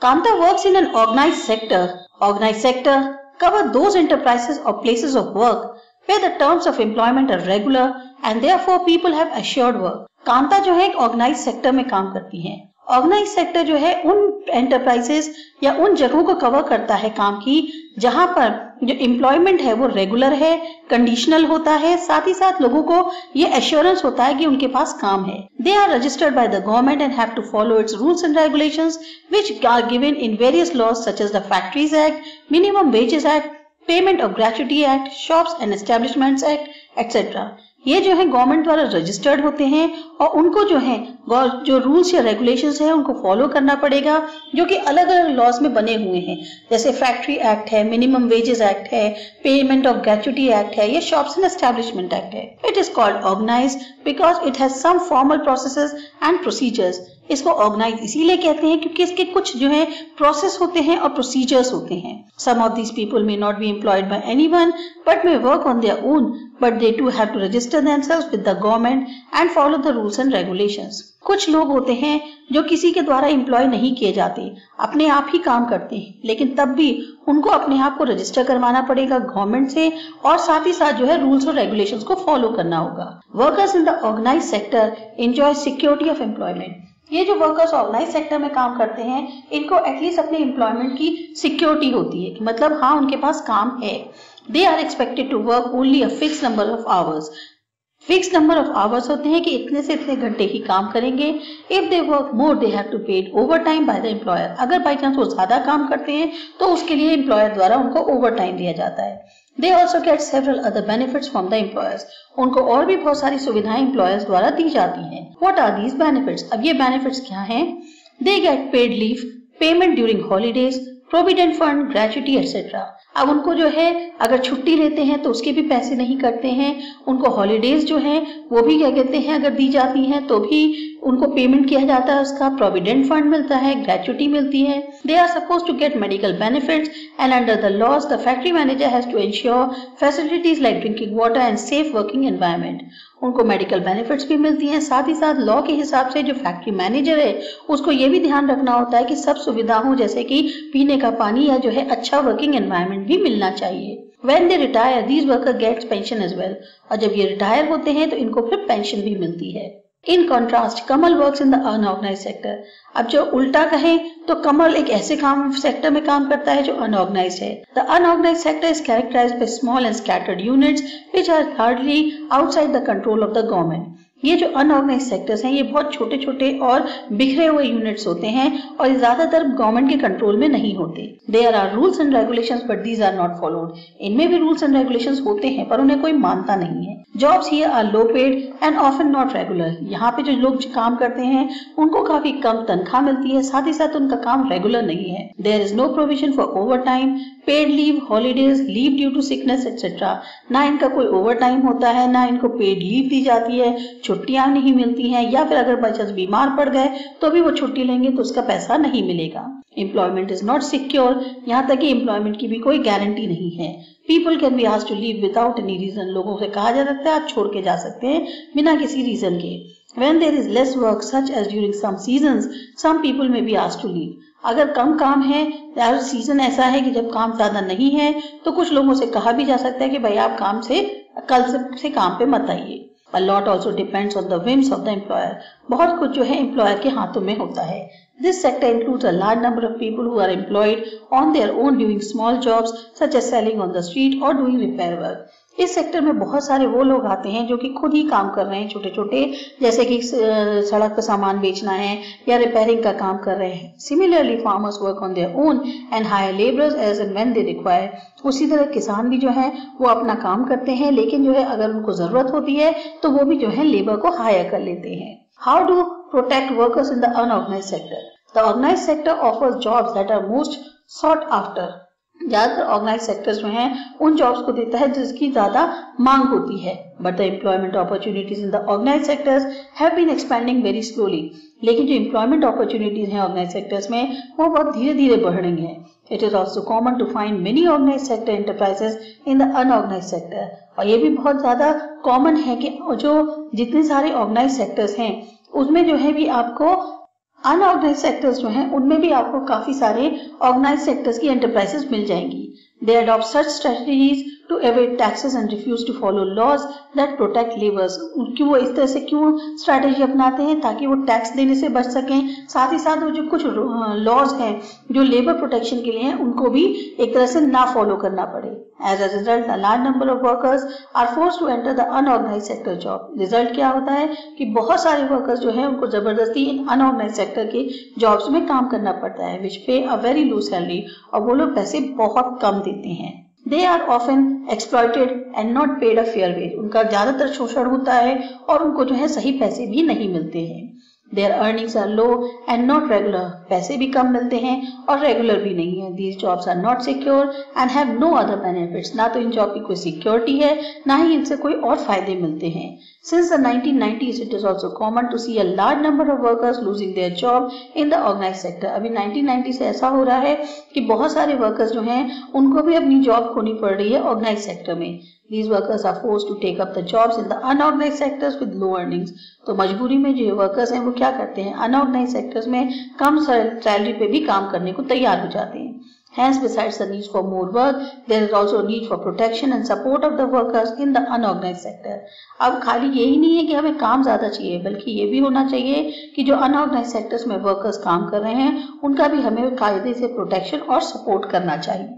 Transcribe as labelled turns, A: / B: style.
A: Kanta works in an organized sector. Organized sector cover those enterprises or places of work where the terms of employment are regular and therefore people have assured work. Kanta जो है एक organise sector में काम करती है organise sector जो है, उन एंटरप्राइजेस या उन जगहों को कवर करता है काम की, जहाँ पर जो एम्प्लॉयमेंट है वो रेगुलर है कंडीशनल होता है, साथ ही साथ लोगों को ये एश्योरेंस होता है कि उनके पास काम है। They are registered by the government and have to follow its rules and regulations which are given in various laws such as the factories act minimum wages act payment of gratuity act shops and establishments act etcetera ये जो है government द्वारा registered होते हैं और उनको जो है जो रूल्स या रेगुलेशंस है, उनको फॉलो करना पड़ेगा, जो कि अलग अलग लॉज में बने हुए हैं। जैसे फैक्ट्री एक्ट है मिनिमम वेजेस एक्ट है पेमेंट ऑफ़ ग्रेचुटी एक्ट है, ये शॉप्स एंड एस्टेब्लिशमेंट एक्ट है। It is called organise because it has some formal process and procedures इसको ऑर्गेनाइज इसीलिए कहते हैं क्योंकि इसके कुछ जो है प्रोसेस होते हैं और प्रोसीजर्स होते हैं। Some of these people may not be employed by anyone but may work on their own but they to have to register themselves with the government and follow the rules and regulations. कुछ लोग होते हैं जो किसी के द्वारा employ नहीं किए जाते, अपने आप ही काम करते हैं। लेकिन तब भी उनको अपने आप को रजिस्टर करवाना पड़ेगा गवर्नमेंट से और साथ ही साथ जो है रूल्स और रेगुलेशंस को फॉलो करना होगा। Workers in the organise sector enjoy security of employment ये जो वर्कर्स ऑर्गेनाइज सेक्टर में काम करते हैं, इनको एटलीस्ट अपने एम्प्लॉयमेंट की सिक्योरिटी होती है मतलब हाँ उनके पास काम है। They are expected to work only a fixed number of hours. Fix number of hours होते हैं कि इतने से इतने घंटे ही काम करेंगे। If they work more they have to paid over time by the employer अगर बाई चांस वो ज़्यादा काम करते हैं तो उसके लिए एम्प्लॉयर द्वारा उनको ओवर टाइम दिया जाता है। They also get several other benefits from the employers उनको और भी बहुत सारी सुविधाएँ एम्प्लॉयर्स द्वारा दी जाती हैं। व्हाट आर दीज बेनिफिट्स अब ये बेनिफिट्स क्या हैं? They get paid leave payment during holidays provident fund gratuity etcetera अब उनको जो है, अगर छुट्टी लेते हैं तो उसके भी पैसे नहीं कटते हैं। उनको हॉलीडेज जो है, वो भी क्या कहते हैं, अगर दी जाती हैं तो भी उनको पेमेंट किया जाता है उसका। प्रोविडेंट फंड मिलता है ग्रेचुटी मिलती है। They are suppose to get medical benefits and under the laws the factory manager has to ensure facilities like drinking water and safe working environment उनको मेडिकल बेनिफिट्स भी मिलती हैं। साथ ही साथ लॉ के हिसाब से जो फैक्ट्री मैनेजर है, उसको ये भी ध्यान रखना होता है कि सब सुविधा हो जैसे कि पीने का पानी या जो है अच्छा वर्किंग एनवायरमेंट भी मिलना चाहिए। When they retire, these worker gets pension as well. और जब ये रिटायर होते हैं तो इनको फिर पेंशन भी मिलती है। In contrast Kamal work in the unorganise sector अब जो उल्टा कहें तो कमल एक ऐसे काम सेक्टर में काम करता है जो अनऑर्गेनाइज है। The unorganise sector is characterise by small and scattered units which are hardly outside the control of the government ये जो अनऑर्गेनाइज सेक्टर्स हैं, ये बहुत छोटे छोटे और बिखरे हुए यूनिट्स होते हैं और ज़्यादातर गवर्नमेंट के कंट्रोल में नहीं होते। There are rules and regulations but these are not followed इनमें भी रूल्स एंड रेगुलेशंस होते हैं, पर उन्हें कोई मानता नहीं है। Jobs here are low paid and often not regular यहाँ पे जो लोग काम करते हैं, उनको काफ़ी कम तनख्वाह मिलती है, साथ ही साथ उनका काम रेगुलर नहीं है। There is no provision for over time paid leave holidays leave due to sickness etcetera ना इनका कोई ओवर टाइम होता है, ना इनको पेड लीव दी जाती है। छुट्टियाँ नहीं मिलती हैं या फिर अगर बच्चा बीमार पड़ गए तो भी वो छुट्टी लेंगे तो उसका पैसा नहीं मिलेगा। एम्प्लॉयमेंट इज़ नॉट सिक्योर यहाँ तक कि एम्प्लॉयमेंट की भी कोई गारंटी नहीं है। पीपल कैन बी आज to leave without any reason लोगों से कहा जा सकता है आप छोड़ के जा सकते हैं बिना किसी रीजन के। When there is less work such as during some seasons some people may be asked to leave. अगर कम काम है या सीज़न ऐसा है कि जब काम ज़्यादा नहीं है तो कुछ लोगों से कहा भी जा सकता है कि भाई आप काम से कल से, से काम पे मत आइए। A lot also depends on the whims of the employer. बहुत कुछ जो है एम्प्लॉयर के हाथों में होता है This sector includes a large number of people who are employed on their own doing small jobs such as selling on the street or doing repair work. इस सेक्टर में बहुत सारे वो लोग आते हैं जो कि खुद ही काम कर रहे हैं छोटे छोटे जैसे कि सड़क पर सामान बेचना है या रिपेयरिंग का काम कर रहे हैं। Similarly farmers work on their own and hire labourers as and when they require उसी तरह किसान भी जो है, वो अपना काम करते हैं, लेकिन जो है, अगर उनको ज़रूरत होती है तो वो भी जो है लेबर को हायर कर लेते हैं। How do protect workers in the unorganized sector The organized sector offers jobs that are most sought after. ज़्यादातर ऑर्गेनाइज सेक्टर्स जो हैं, उन जॉब्स को देता है जिसकी ज़्यादा मांग होती है। But the employment opportunities in the organise sectors have been expanding very slowly लेकिन जो एम्प्लॉयमेंट अपॉर्चुनिटीज़ हैं ऑर्गेनाइज सेक्टर्स में, वो बहुत धीरे धीरे बढ़ रही हैं it is also common to find many organise sector enterprises in the unorganise sector और ये भी बहुत ज़्यादा कॉमन है कि जो जितने सारे ऑर्गेनाइज सेक्टर्स हैं, उसमें जो है भी आपको अनऑर्गेनाइज सेक्टर्स जो हैं, उनमें भी आपको काफ़ी सारे ऑर्गेनाइज सेक्टर्स की एंटरप्राइजेस मिल जाएँगी। They adopt such strategies to evade taxes and refuse to follow laws that protect labours क्यों वो इस तरह से क्यों स्ट्रैटेजी अपनाते हैं ताकि वो टैक्स देने से बच सकें? साथ ही साथ वो जो कुछ लॉज हैं, जो लेबर प्रोटेक्शन के लिए हैं, उनको भी एक तरह से ना फॉलो करना पड़े. As a result a large number of workers are forced to enter the unorganised sector job result क्या होता है? कि बहुत सारे वर्कर्स जो है, उनको ज़बरदस्ती इन अनऑर्गेनाइज सेक्टर के जॉब्स में काम करना पड़ता है विच पे अ वेरी लो सैलरी और वो लोग पैसे बहुत कम देते हैं. They are often exploited and not paid a fair wage उनका ज़्यादातर शोषण होता है और उनको जो है सही पैसे भी नहीं मिलते हैं। Their earnings are low and not regular पैसे भी कम मिलते हैं और रेगुलर भी नहीं है। These jobs are not secure and have no other benefits ना तो इन जॉब की कोई सिक्योरिटी है, ना ही इनसे कोई और फ़ायदे मिलते हैं। Since the 1990s it is also common to see a large number of workers losing their job in the organised sector अभी 1990 से ऐसा हो रहा है कि बहुत सारे वर्कर्स जो हैं, उनको भी अपनी जॉब खोनी पड़ रही है ऑर्गेनाइज सेक्टर में। These workers are forced to take up the jobs in the unorganized sectors with low earnings. तो मजबूरी में जो वर्कर्स हैं वो क्या करते हैं अनऑर्गेनाइज सेक्टर्स में कम सैलरी पे भी काम करने को तैयार हो जाते हैं Hence, besides the need for more work, there is also a need for protection and support of the workers in the unorganized sector. अब खाली यही नहीं है कि हमें काम ज़्यादा चाहिए बल्कि ये भी होना चाहिए कि जो अनऑर्गेनाइज सेक्टर्स में वर्कर्स काम कर रहे हैं उनका भी हमें कायदे से प्रोटेक्शन और सपोर्ट करना चाहिए